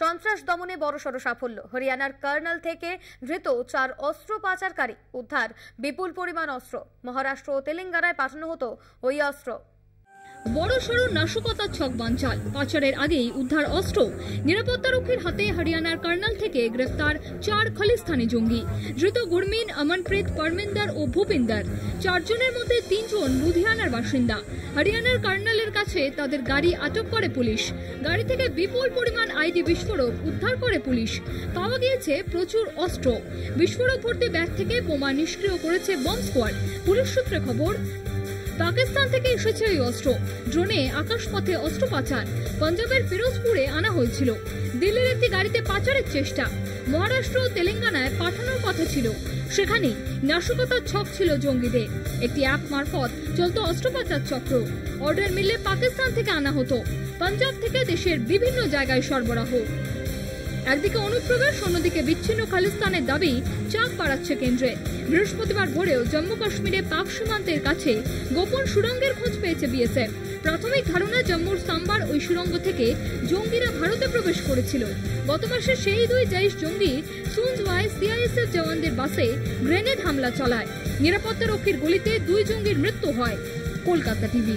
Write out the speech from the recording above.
সন্ত্রাস দমনে বড়সড় সাফল্য। হরিয়ানার কার্নাল থেকে ধৃত চার অস্ত্র পাচারকারী উদ্ধার। বিপুল পরিমাণ অস্ত্র। মহারাষ্ট্র ও তেলেঙ্গানায় পাঠানো হতো ওই অস্ত্র। বড় সড়ো নাশকতার ছক বানচাল। পাচারের আগেই উদ্ধার অস্ত্র নিরাপত্তারক্ষীর হাতে হরিয়ানার কর্নাল থেকে গ্রেফতার চার খালিস্তানি জঙ্গি। ধৃত গুরমিন, অমনপ্রীত পরমিন্দর ও ভূপিন্দর। চারজনের মধ্যে তিনজন লুধিয়ানার বাসিন্দা। হরিয়ানার কর্নালের কাছে তাদের গাড়ি আটক করে পুলিশ। গাড়ি থেকে বিপুল পরিমাণ আইডি বিস্ফোরক উদ্ধার করে পুলিশ। পাওয়া গিয়েছে প্রচুর অস্ত্র। বিস্ফোরক ভর্তি ব্যাগ থেকে বোমা নিষ্ক্রিয় করেছে বম স্কোয়াড। পুলিশ সূত্রে খবর পাকিস্তান থেকে এসেছে এই অস্ত্র। ড্রোনে আকাশপথে অস্ত্র পাচার। পাঞ্জাবের ফিরোজপুরে আনা হয়েছিল। দিল্লির একটি গাড়িতে পাচারের চেষ্টা। মহারাষ্ট্র তেলেঙ্গানায় পাঠানোর কথা ছিল। সেখানে নাশকতার ছক ছিল জঙ্গিদের। একটি অ্যাপ মারফত চলত অস্ত্র পাচার চক্র। অর্ডার মিললে পাকিস্তান থেকে আনা হতো। পাঞ্জাব থেকে দেশের বিভিন্ন জায়গায় সরবরাহ। একদিকে অনুপ্রবেশ, অন্যদিকে বিচ্ছিন্ন খালিস্তানের দাবি চাপ বাড়াচ্ছে কেন্দ্রে। বৃহস্পতিবার ভোরেও জম্মু কাশ্মীরে পাক সীমান্তের কাছে গোপন সুড়ঙ্গের খোঁজ পেয়েছে বিএসএফ। প্রাথমিক ধারণা জম্মুর সাম্বার ওই সুড়ঙ্গ থেকে জঙ্গিরা ভারতে প্রবেশ করেছিল। গত মাসে সেই দুই জৈশ জঙ্গি সুনজওয়ায় সিআইএসএফ জওয়ানদের বাসে গ্রেনেড হামলা চালায়। নিরাপত্তা রক্ষীর গুলিতে দুই জঙ্গির মৃত্যু হয়। কলকাতা টিভি।